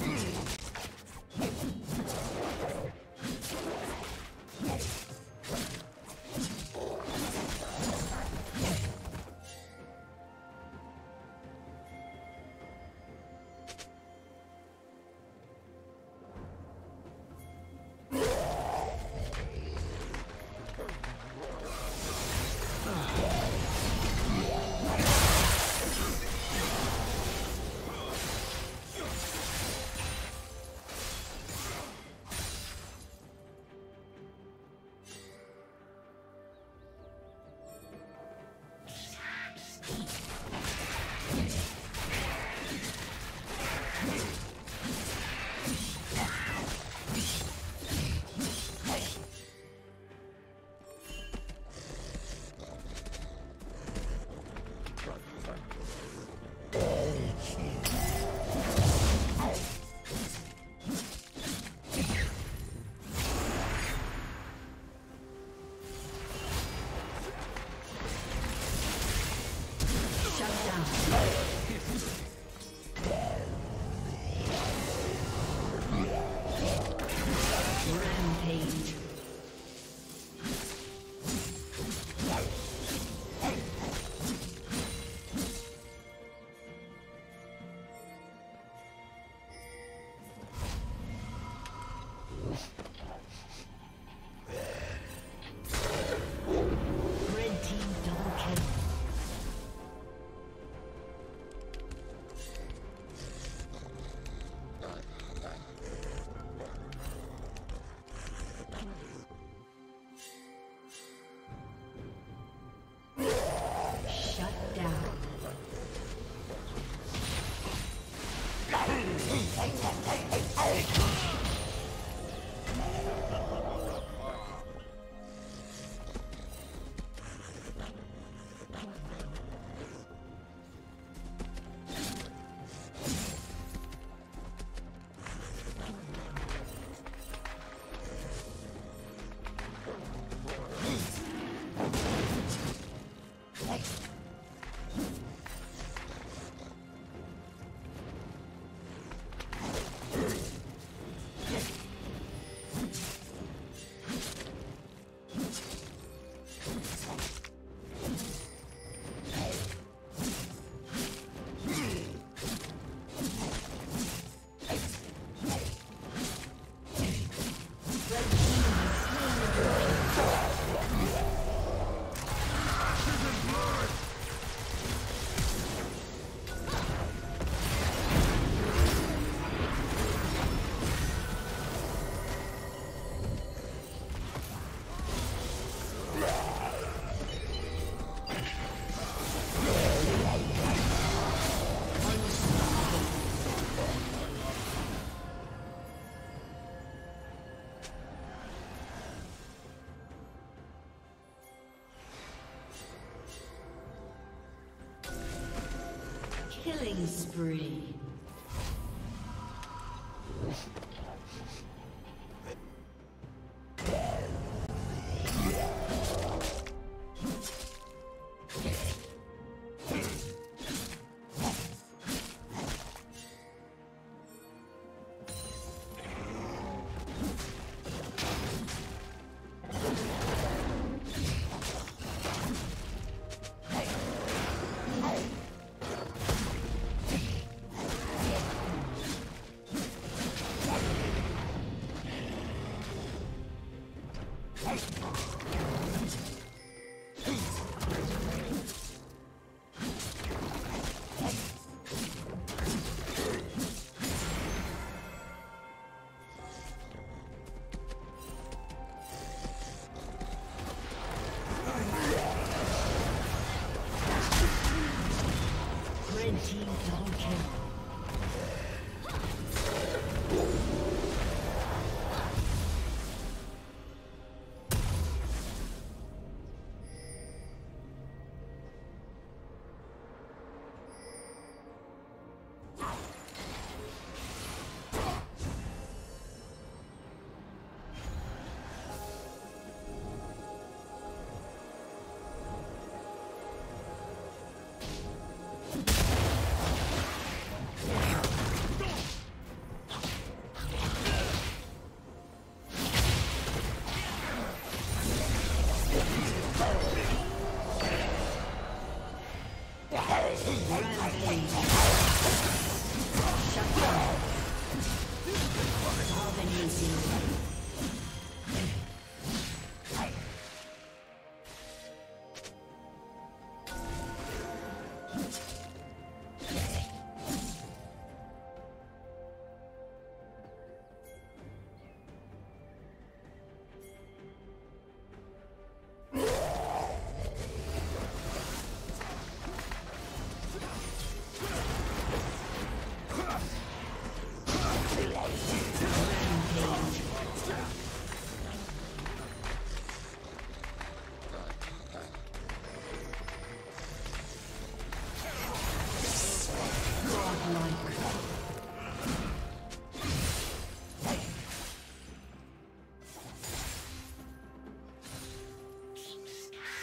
Yeah.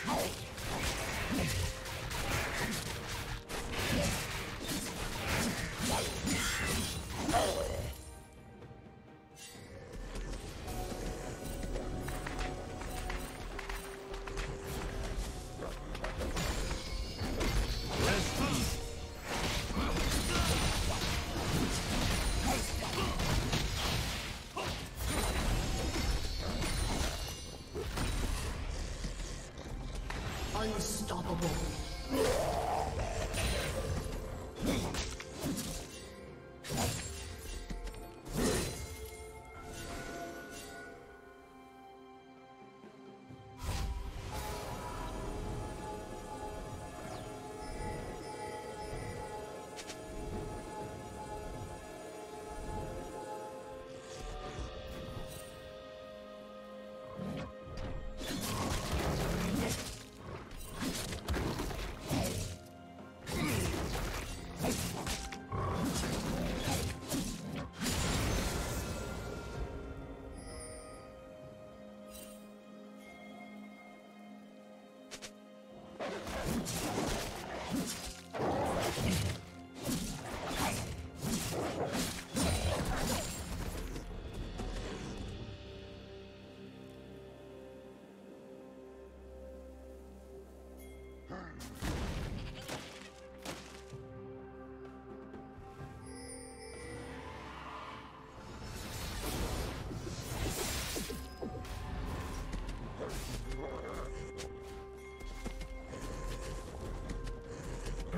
Unstoppable.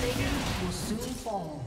Slayer will soon fall.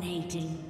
Dominating.